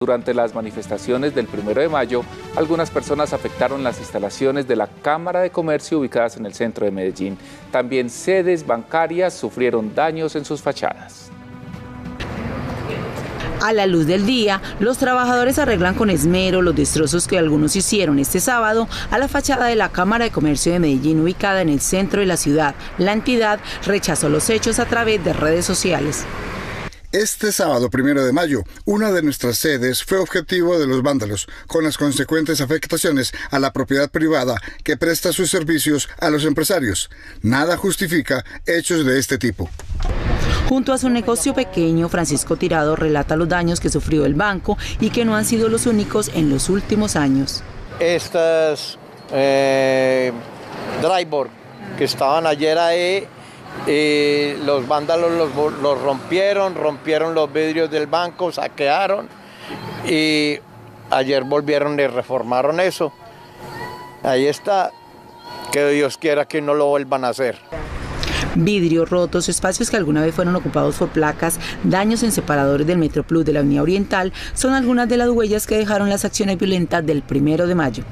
Durante las manifestaciones del 1 de mayo, algunas personas afectaron las instalaciones de la Cámara de Comercio ubicadas en el centro de Medellín. También sedes bancarias sufrieron daños en sus fachadas. A la luz del día, los trabajadores arreglan con esmero los destrozos que algunos hicieron este sábado a la fachada de la Cámara de Comercio de Medellín ubicada en el centro de la ciudad. La entidad rechazó los hechos a través de redes sociales. Este sábado primero de mayo, una de nuestras sedes fue objetivo de los vándalos, con las consecuentes afectaciones a la propiedad privada que presta sus servicios a los empresarios. Nada justifica hechos de este tipo. Junto a su negocio pequeño, Francisco Tirado relata los daños que sufrió el banco y que no han sido los únicos en los últimos años. Estas eh, driver que estaban ayer ahí y los vándalos los, rompieron, rompieron los vidrios del banco, saquearon y ayer volvieron y reformaron eso. Ahí está, que Dios quiera que no lo vuelvan a hacer. Vidrios rotos, espacios que alguna vez fueron ocupados por placas, daños en separadores del Metro Plus de la Unidad Oriental son algunas de las huellas que dejaron las acciones violentas del primero de mayo.